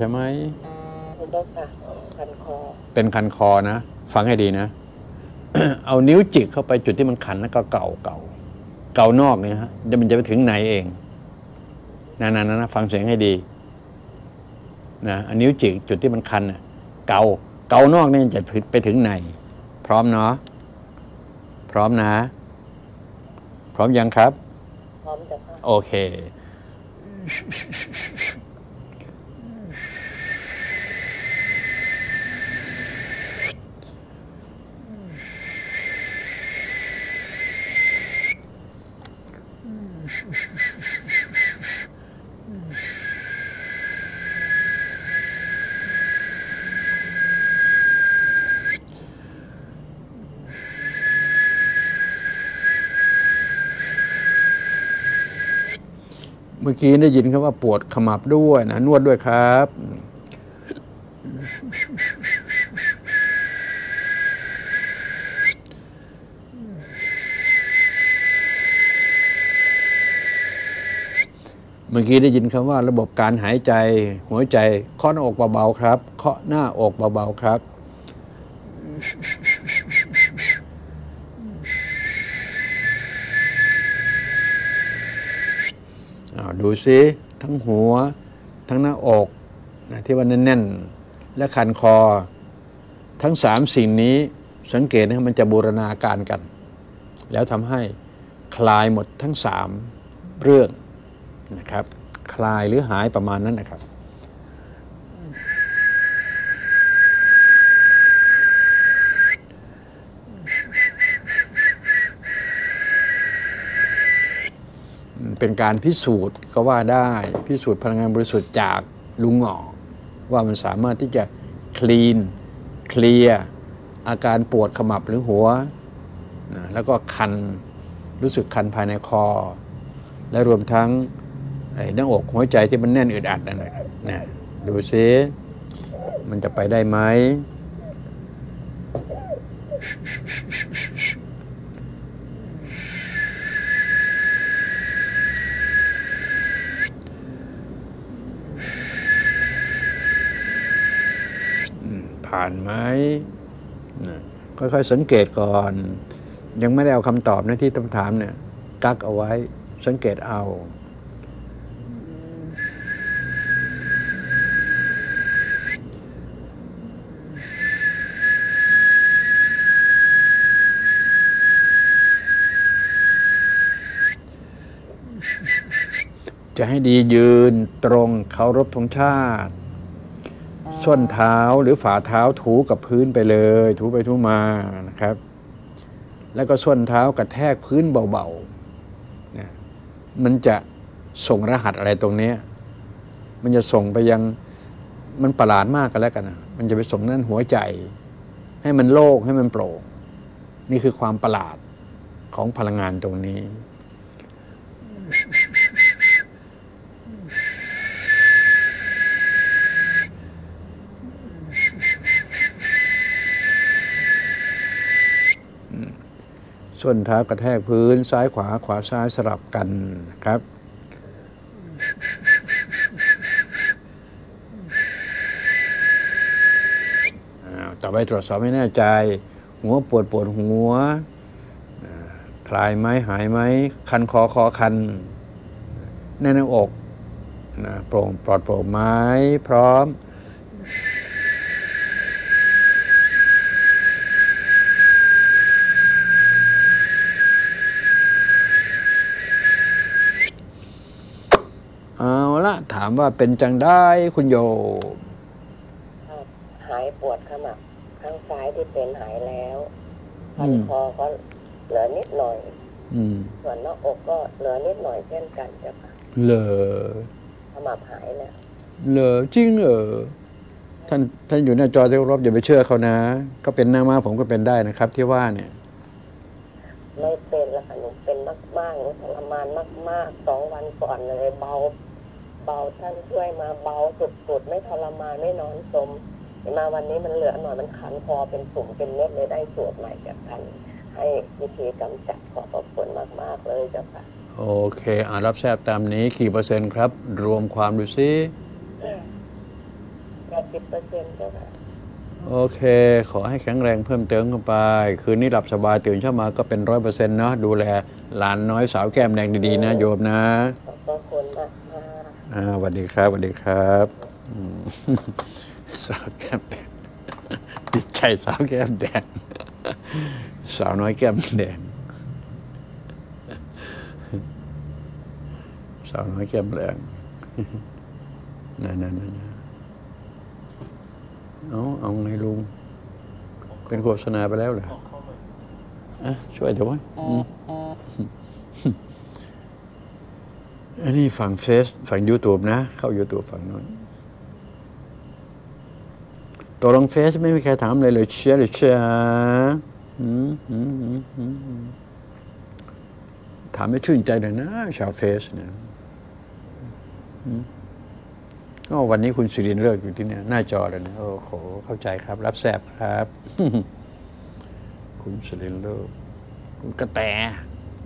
ใช่ไหมคุณเจ้าค่ะคันคอ เป็นคันคอนะ ฟังให้ดีนะ เอานิ้วจิกเข้าไปจุดที่มันคันแล้วก็เก่าเก่าเก่านอกเนี่ยฮะเดี๋ยวมันจะไปถึงไหนเองนะนะนะนะฟังเสียงให้ดีนะเอานิ้วจิกจุดที่มันคันน่ะเกาเกานอกเนี่ยจะไปถึงไหนพร้อมเนาะพร้อมนะ พร้อมยังครับ พร้อมจะค่ะโอเค เมื่อกี้ได้ยินคำว่าปวดขมับด้วยนะนวดด้วยครับ เมื่อกี้ได้ยินคำว่าระบบการหายใจ หัวใจเคาะหน้าอกเบาๆครับเคาะหน้าอกเบาๆครับ อ้าว ดูซิทั้งหัว ทั้งหน้าอกนะที่ว่าแน่นๆ และคันคอ ทั้งสามสิ่งนี้สังเกตนะครับมันจะบูรณาการกัน แล้วทำให้คลายหมดทั้งสามเรื่องนะครับ คลายหรือหายประมาณนั้นนะครับ เป็นการพิสูจน์ก็ว่าได้ พิสูจน์พลังงานบริสุทธิ์จากลุงหงอว่ามันสามารถที่จะคลีนเคลียอาการปวดขมับหรือหัวนะแล้วก็คันรู้สึกคันภายในคอ และรวมทั้งไอ้หน้าอกหัวใจที่มันแน่นอึดอัดนั่นแหละนะดูซิมันจะไปได้ไหม ผ่านไหมนะค่อยๆสังเกตก่อน ยังไม่ได้เอาคำตอบในที่คำถามเนี่ย กักเอาไว้สังเกตเอาจะให้ดียืนตรงเคารพธงชาติ ส้นเท้าหรือฝ่าเท้าถูกับพื้นไปเลย ถูไปถูมานะครับ แล้วก็ส้นเท้ากระแทกพื้นเบาๆนะมันจะส่งรหัสอะไรตรงนี้ มันจะส่งไปยังมันประหลาดมากกันแล้วกันนะมันจะไปส่งนั่นหัวใจ ให้มันโล่งให้มันโปร่ง นี่คือความประหลาดของพลังงานตรงนี้ ส้นเท้ากระแทกพื้นซ้ายขวาขวาซ้ายสลับกันครับอ้าต่อไปตรวจสอบให้แน่ใจ หัวปวดปวดหัวอ่าคลายไหมหายไหมคันคอคอคัน แน่นหน้าอกนะโปร่งปลอดโปร่งไหมพร้อม เอาละถามว่าเป็นจังได้คุณโยมหายปวดขมับข้างซ้ายที่เป็นหายแล้วคันคอก็เหลือนิดหน่อยอส่วนหน้าอกก็เหลือนิดหน่อยเช่นกันจ้าค่ะเหรอขมับหายแล้วเหรอจริงเหรอท่านท่านอยู่หน้าจอที่รบอย่าไปเชื่อเขานะ ก็เป็นหน้ามาผมก็เป็นได้นะครับ ที่ว่าเนี่ยไม่เป็นล้วค่ะหนูเป็นมากๆหนูทรมานมากๆสองวันก่อนเลยเบา เบาท่านช่วยมาเบาสุดๆไม่ทรมานไม่นอนสมมาวันนี้มันเหลือหน่อยมันขันคอเป็นสุ่มเป็นเม็ดเลยได้สูตรใหม่จากท่านให้วิธีกำจัดขอบพระคุณมากๆเลยเจ้าค่ะโอเคอ่ารับแทราบตามนี้กี่เปอร์เซ็นต์ครับ รวมความดูซิแปดสิบเปอร์เซ็นต์เจ้าค่ะโอเค ขอให้แข็งแรงเพิ่มเติมเข้าไป คืนนี้หลับสบายตื่นเช้ามาก็เป็นร้อยเปอร์เซ็นต์เนาะดูแลหลานน้อยสาวแก้มแดงดีๆนะโยมนะขอบ สวัสดีครับสวัสดีครับอืมสาวแก้มแดงติดใจสาวแก้มแดงสาวน้อยแก้มแดงสาวน้อยแก้มแดงนั่นนั่นนั่นเอาเอาไงลุง เป็นโฆษณาไปแล้วเหรออะช่วยเดี๋ยววะ อันนี้ฝั่งเฟซฝั่ง YouTube นะ เข้า YouTube ฝั่งนู้นตัวลงเฟซไม่มีใครถามเลยเลยเชียร์เลยเชียร์ถามให้ชื่นใจหน่อยนะ ชาวเฟซเนี่ยก็วันนี้คุณสิรินเลิกอยู่ที่เนี่ยหน้าจอเลยนะ โอ้โห เข้าใจครับ รับแซบครับ คุณสิรินเลิกคุณกระแต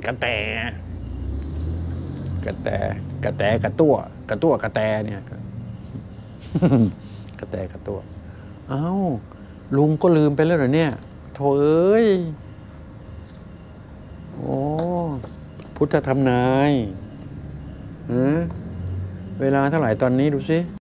กระแต กระแตกระแตกระตั้วกระตั้วกระแตเนี่ยกระแตกระตั้วเอ้าลุงก็ลืมไปแล้วเหรอเนี่ยโถเอ้ยโอ้พุทธธรรมนายเออเวลาเท่าไหร่ตอนนี้ดูสิ